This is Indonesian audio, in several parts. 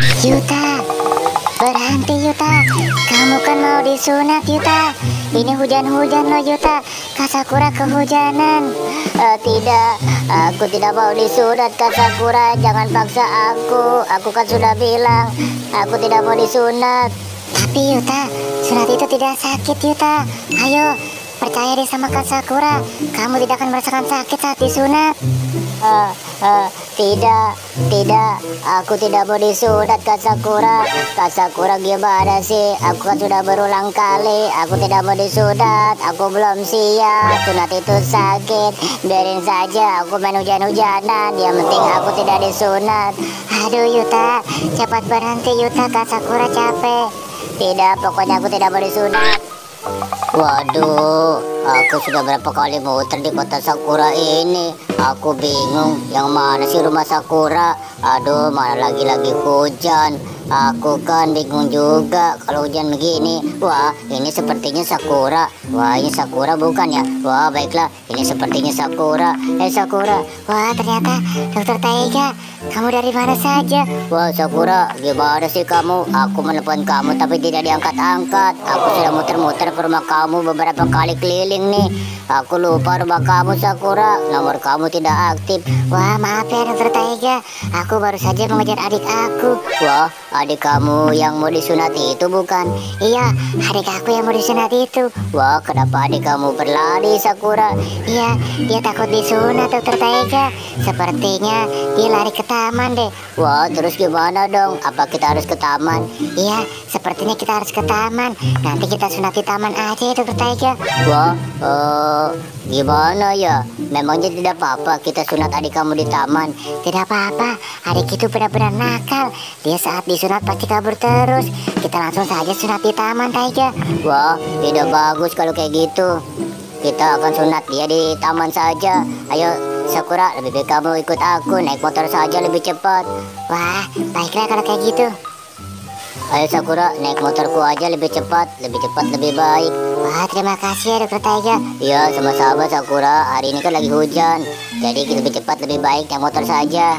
Yuta, berhenti Yuta. Kamu kan mau disunat Yuta. Ini hujan-hujan loh Yuta. Kasakura kehujanan. Eh, tidak, aku tidak mau disunat Kasakura. Jangan paksa aku. Aku kan sudah bilang, aku tidak mau disunat. Tapi Yuta, sunat itu tidak sakit Yuta. Ayo, percaya deh sama Kasakura. Kamu tidak akan merasakan sakit saat disunat. Eh, eh, tidak, tidak, aku tidak mau disunat Kasakura. Kasakura gimana sih? Aku kan sudah berulang kali. Aku tidak mau disunat. Aku belum siap. Sunat itu sakit. Biarin saja. Aku main hujan-hujanan. Yang penting aku tidak disunat. Aduh Yuta, cepat berhenti Yuta. Kasakura capek. Tidak, pokoknya aku tidak mau disunat. Waduh, aku sudah berapa kali muter di kota Sakura ini. Aku bingung, yang mana sih rumah Sakura? Aduh, mana lagi-lagi hujan. Aku kan bingung juga kalau hujan begini. Wah, ini sepertinya Sakura. Wah, ini Sakura bukan ya? Wah, baiklah, ini sepertinya Sakura. Eh, Sakura. Wah, ternyata Dokter Taiga. Kamu dari mana saja? Wah, Sakura, gimana sih kamu? Aku menelpon kamu tapi tidak diangkat-angkat. Aku sudah muter-muter ke rumah kamu beberapa kali keliling nih. Aku lupa rumah kamu, Sakura. Nomor kamu tidak aktif. Wah, maaf ya Dokter Taiga. Aku baru saja mengejar adik aku. Wah, adik kamu yang mau disunat itu bukan? Iya, adik aku yang mau disunat itu. Wah, kenapa adik kamu berlari, Sakura? Iya, dia takut disunat Dokter Taiga. Sepertinya dia lari ke taman deh. Wah, terus gimana dong? Apa kita harus ke taman? Iya, sepertinya kita harus ke taman. Nanti kita sunat di taman aja ya Dokter Taiga. Wah, eh, gimana ya? Memangnya tidak apa-apa kita sunat adik kamu di taman? Tidak apa-apa, adik itu benar-benar nakal. Dia saat disunat pasti kabur terus. Kita langsung saja sunat di taman Taiga. Wah, tidak bagus kalau kayak gitu. Kita akan sunat dia di taman saja. Ayo, Sakura, lebih baik kamu ikut aku naik motor saja lebih cepat. Wah, baiklah kalau kayak gitu. Ayo Sakura, naik motorku aja lebih cepat, lebih cepat lebih baik. Wah, terima kasih ya Dokter Taiga. Iya, sama-sama Sakura. Hari ini kan lagi hujan, jadi kita lebih cepat lebih baik naik motor saja.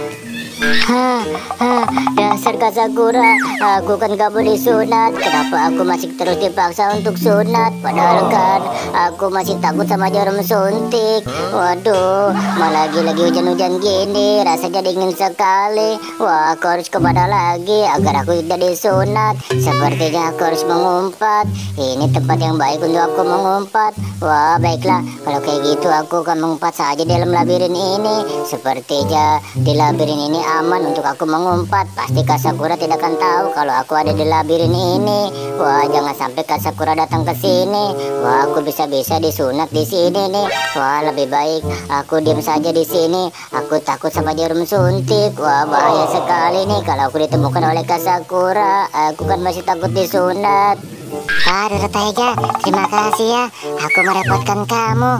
Hah, hah, dasar Kak Sakura, aku kan gak boleh sunat. Kenapa aku masih terus dipaksa untuk sunat? Padahal kan aku masih takut sama jarum suntik. Waduh, malah lagi-lagi hujan-hujan gini, rasanya dingin sekali. Wah, aku harus ke mana lagi agar aku tidak disunat? Sepertinya aku harus mengumpat. Ini tempat yang baik untuk aku mengumpat. Wah, baiklah, kalau kayak gitu aku akan mengumpat saja dalam labirin ini. Sepertinya di labirin ini aman untuk aku mengumpat. Pasti Kasakura tidak akan tahu kalau aku ada di labirin ini. Wah, jangan sampai Kasakura datang ke sini. Wah, aku bisa-bisa disunat di sini nih. Wah, lebih baik aku diam saja di sini. Aku takut sama jarum suntik. Wah, bahaya sekali nih kalau aku ditemukan oleh Kasakura. Aku kan masih takut disunat. Dokter Taiga, terima kasih ya. Aku merepotkan kamu.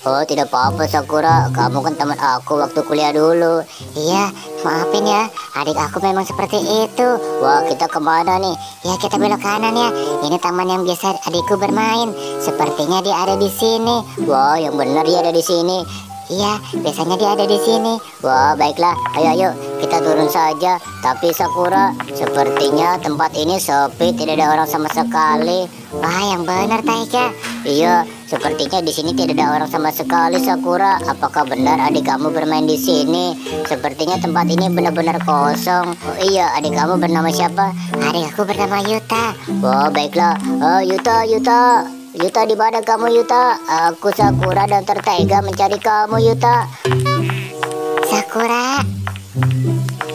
Oh, tidak apa-apa Sakura. Kamu kan teman aku waktu kuliah dulu. Iya, maafin ya. Adik aku memang seperti itu. Wah, kita ke mana nih? Ya, kita belok kanan ya. Ini taman yang biasa adikku bermain. Sepertinya dia ada di sini. Wah, yang benar dia ada di sini. Iya, biasanya dia ada di sini. Wah, baiklah. Ayo, ayo. Kita turun saja. Tapi Sakura, sepertinya tempat ini sepi, tidak ada orang sama sekali. Wah, yang benar Taiga. Iya, sepertinya di sini tidak ada orang sama sekali, Sakura. Apakah benar adik kamu bermain di sini? Sepertinya tempat ini benar-benar kosong. Oh iya, adik kamu bernama siapa? Adik aku bernama Yuta. Wah, baiklah. Oh, Yuta, Yuta. Yuta di mana kamu Yuta? Aku Sakura dan tertega mencari kamu Yuta. Sakura.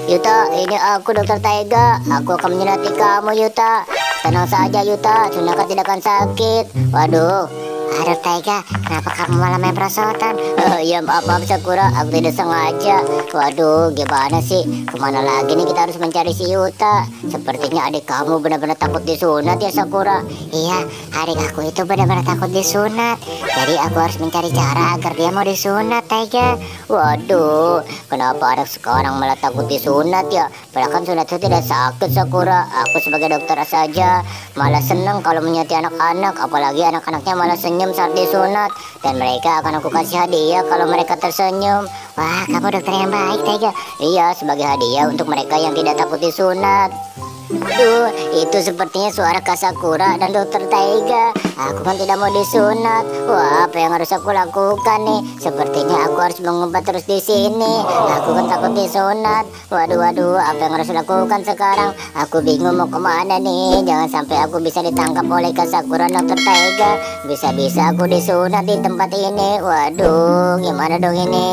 Yuta, ini aku dokter Taiga. Aku akan menyunati kamu Yuta. Tenang saja Yuta, sunatkan tidak akan sakit. Waduh, Aduh Taiga, kenapa kamu malah main perosotan? Oh, ya maaf, maaf Sakura, aku tidak sengaja. Waduh, gimana sih? Ke mana lagi nih kita harus mencari si Yuta? Sepertinya adik kamu benar-benar takut disunat ya Sakura. Iya, adik aku itu benar-benar takut disunat. Jadi aku harus mencari cara agar dia mau disunat, Taiga. Waduh, kenapa anak sekarang malah takut disunat ya? Padahal kan sunat itu tidak sakit Sakura. Aku sebagai dokter saja malah senang kalau menyati anak-anak, apalagi anak-anaknya malah senyum saat disunat. Dan mereka akan aku kasih hadiah kalau mereka tersenyum. Wah, kamu dokter yang baik, Tega. Iya, sebagai hadiah untuk mereka yang tidak takut disunat. Duh, itu sepertinya suara Kasakura dan dokter Taiga. Aku kan tidak mau disunat. Wah, apa yang harus aku lakukan nih? Sepertinya aku harus mengumpat terus di sini. Aku kan takut disunat. Waduh, waduh, apa yang harus lakukan sekarang? Aku bingung mau ke mana nih. Jangan sampai aku bisa ditangkap oleh Kasakura dan dokter Taiga. Bisa-bisa aku disunat di tempat ini. Waduh, gimana dong ini?